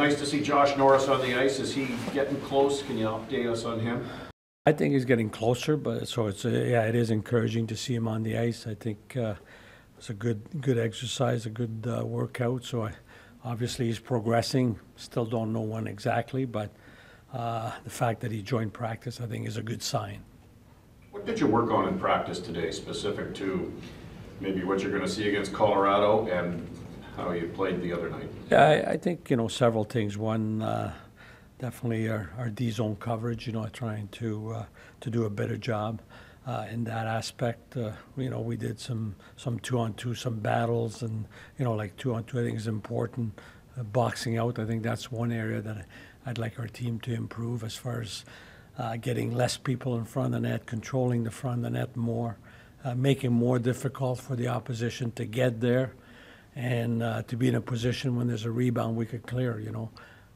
Nice to see Josh Norris on the ice. Is he getting close? Can you update us on him? I think he's getting closer, but so it's uh, yeah, it is encouraging to see him on the ice. I think uh, it's a good good exercise, a good uh, workout. So I, obviously he's progressing. Still don't know when exactly, but uh, the fact that he joined practice, I think, is a good sign. What did you work on in practice today, specific to maybe what you're going to see against Colorado and how you played the other night? Yeah, I, I think you know several things. One, uh, definitely our, our D zone coverage. You know, trying to uh, to do a better job uh, in that aspect. Uh, you know, we did some some two on two, some battles, and you know, like two on two, I think is important. Uh, boxing out, I think that's one area that I'd like our team to improve as far as uh, getting less people in front of the net, controlling the front of the net more, uh, making more difficult for the opposition to get there and uh, to be in a position when there's a rebound we could clear. You know,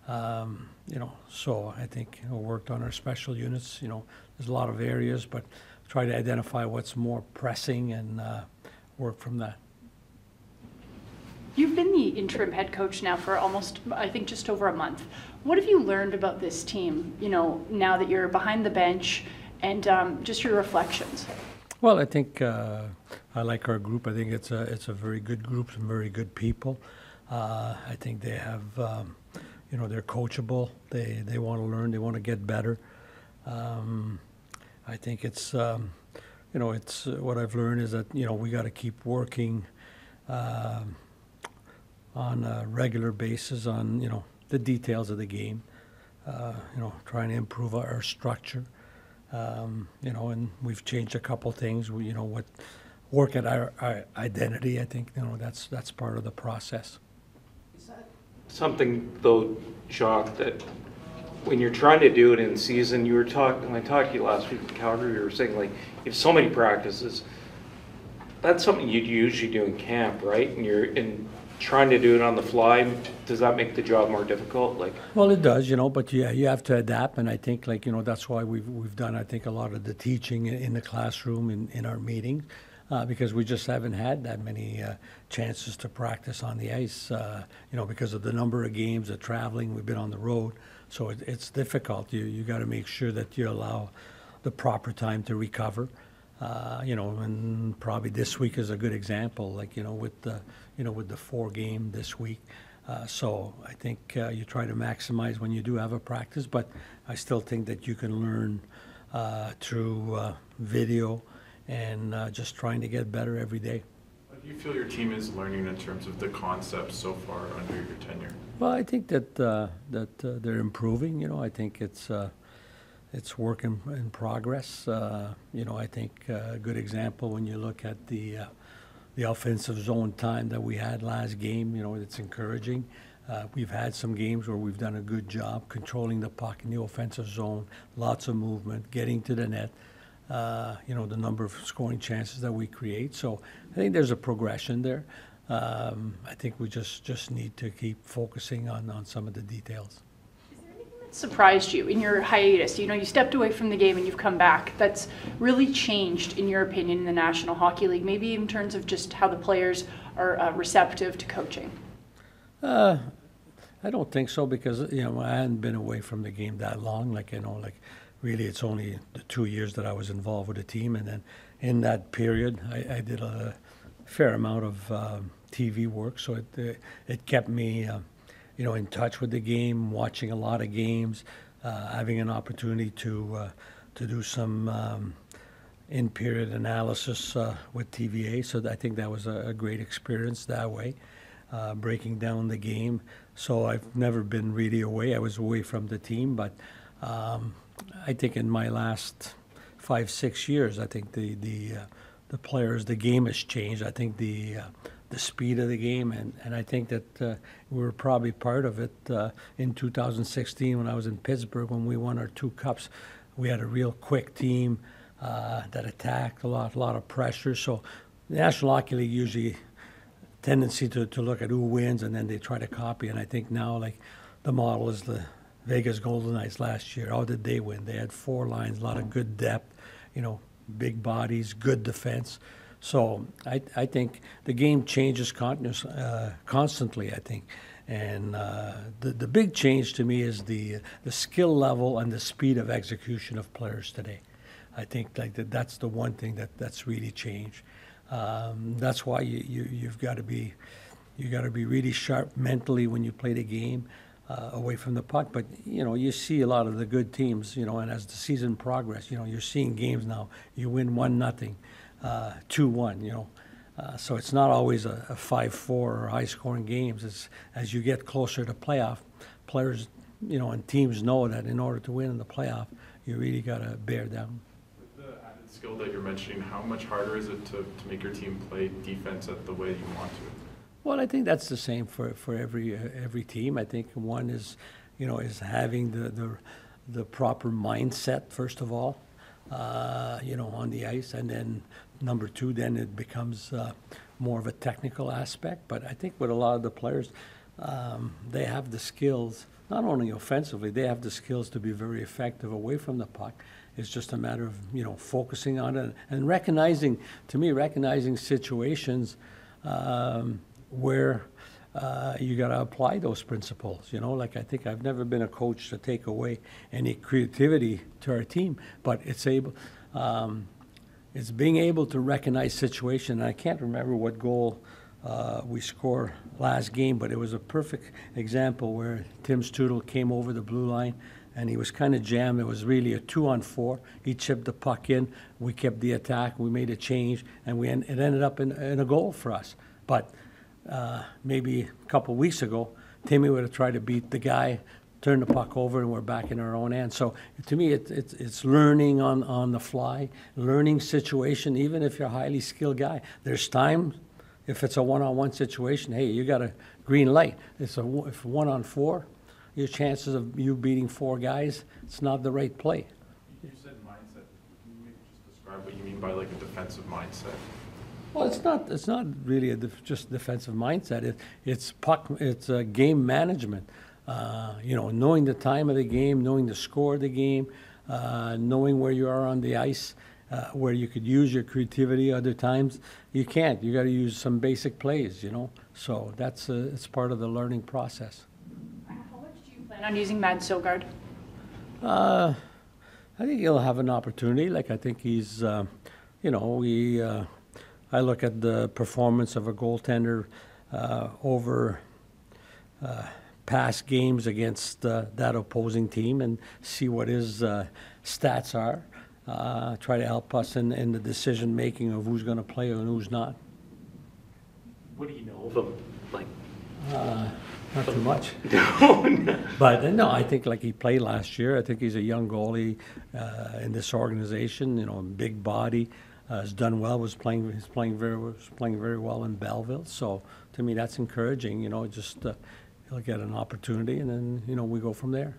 um, you know. So I think you know, worked on our special units. You know, there's a lot of areas, but try to identify what's more pressing and uh, work from that. You've been the interim head coach now for almost, I think, just over a month. What have you learned about this team? You know, now that you're behind the bench, and um, just your reflections. Well, I think uh, I like our group. I think it's a it's a very good group, some very good people. Uh, I think they have, um, you know, they're coachable. They they want to learn. They want to get better. Um, I think it's, um, you know, it's uh, what I've learned is that you know we got to keep working uh, on a regular basis on you know the details of the game. Uh, you know, trying to improve our, our structure. Um, you know, and we've changed a couple things. We, you know, what work at our, our identity. I think you know that's that's part of the process. Something though, Jacques, that when you're trying to do it in season, you were talking, when I talked to you last week in Calgary, you were saying like, you have so many practices. That's something you'd usually do in camp, right? And you're in trying to do it on the fly. Does that make the job more difficult? Like, Well, it does, you know, but yeah, you have to adapt, and I think like you know that's why we've we've done I think a lot of the teaching in, the classroom in, in our meetings. Uh, because we just haven't had that many uh, chances to practice on the ice, uh, you know, because of the number of games, the traveling, we've been on the road, so it, it's difficult. You you got to make sure that you allow the proper time to recover. Uh, you know, and probably this week is a good example. Like you know, with the you know with the four game this week. Uh, so I think uh, you try to maximize when you do have a practice, but I still think that you can learn uh, through uh, video and uh, just trying to get better every day. What do you feel your team is learning in terms of the concepts so far under your tenure? Well, I think that uh, that uh, they're improving. You know, I think it's uh, it's work in, in progress. Uh, you know, I think uh, a good example when you look at the uh, the offensive zone time that we had last game. You know, it's encouraging. Uh, we've had some games where we've done a good job controlling the puck in the offensive zone, lots of movement, getting to the net. Uh, you know, the number of scoring chances that we create. So I think there's a progression there. Um, I think we just, just need to keep focusing on, on some of the details. Surprised you in your hiatus? You know, you stepped away from the game and you've come back. That's really changed, in your opinion, in the National Hockey League, maybe in terms of just how the players are uh, receptive to coaching. Uh, I don't think so because you know I hadn't been away from the game that long. Like you know, like really, it's only the two years that I was involved with the team, and then in that period, I, I did a fair amount of um, TV work, so it uh, it kept me, uh, you know, in touch with the game, watching a lot of games, uh, having an opportunity to uh, to do some. Um, in period analysis uh, with TVA, so I think that was a, a great experience that way, uh, breaking down the game. So I've never been really away. I was away from the team, but um, I think in my last five six years, I think the the uh, the players, the game has changed. I think the uh, the speed of the game, and, and I think that uh, we were probably part of it uh, in 2016 when I was in Pittsburgh when we won our two cups. We had a real quick team uh, that attacked a lot, a lot of pressure. So the National Hockey League usually tendency to, to look at who wins and then they try to copy. And I think now like the model is the Vegas Golden Knights last year. How did they win? They had four lines, a lot of good depth, you know, big bodies, good defense. So I, I think the game changes uh, constantly. I think, And uh, the, the big change to me is the, the skill level and the speed of execution of players today. I think like that, that's the one thing that, that's really changed. Um, that's why you, you, you've got to be, you got to be really sharp mentally when you play the game uh, away from the puck. But you know, you see a lot of the good teams. You know, and as the season progresses, you know, you're seeing games now. You win one nothing, two one. You know, uh, so it's not always a, a five four or high scoring games. It's as you get closer to playoff, players, you know, and teams know that in order to win in the playoff, you really got to bear down. With the added skill that you're mentioning, how much harder is it to, to make your team play defense at the way you want to? Well, I think that's the same for, for every uh, every team. I think one is, you know, is having the the, the proper mindset first of all, uh, you know, on the ice, and then number two, then it becomes uh, more of a technical aspect. But I think with a lot of the players, um, they have the skills. Not only offensively, they have the skills to be very effective away from the puck. It's just a matter of you know focusing on it and recognizing. To me, recognizing situations um, where uh, you got to apply those principles. You know, like I think I've never been a coach to take away any creativity to our team, but it's able, um, it's being able to recognize situation. And I can't remember what goal uh, we scored last game, but it was a perfect example where Tim Stützle came over the blue line. And he was kind of jammed. It was really a two on four. He chipped the puck in. We kept the attack. We made a change, and we en- it ended up in, in a goal for us. But uh, maybe a couple weeks ago, Timmy would have tried to beat the guy, turn the puck over, and we're back in our own end. So to me, it, it's it's learning on, on the fly, learning situation, even if you're a highly skilled guy. There's time, if it's a one-on-one situation, hey, you got a green light. It's a, one- if one on four, your chances of you beating four guys, it's not the right play. You said mindset. Can you maybe just describe what you mean by like a defensive mindset? Well, it's not, it's not really a def- just defensive mindset. It, it's puck, it's uh, game management. Uh, you know, knowing the time of the game, knowing the score of the game, uh, knowing where you are on the ice, uh, where you could use your creativity. Other times you can't. You got to use some basic plays. You know, so that's uh, it's part of the learning process. How much do you plan on using Mads Sogaard? Uh, I think he'll have an opportunity. Like I think he's, uh, you know, we. Uh, I look at the performance of a goaltender uh, over uh, past games against uh, that opposing team and see what his uh, stats are. Uh, try to help us in, in the decision making of who's going to play and who's not. What do you know of him? Like, Uh, not too much. But uh, no, I think like he played last year. I think he's a young goalie uh, in this organization. You know, big body, uh, has done well. Was playing, he's playing very, was playing very well in Belleville. So to me, that's encouraging. You know, just uh, he'll get an opportunity, and then you know we go from there.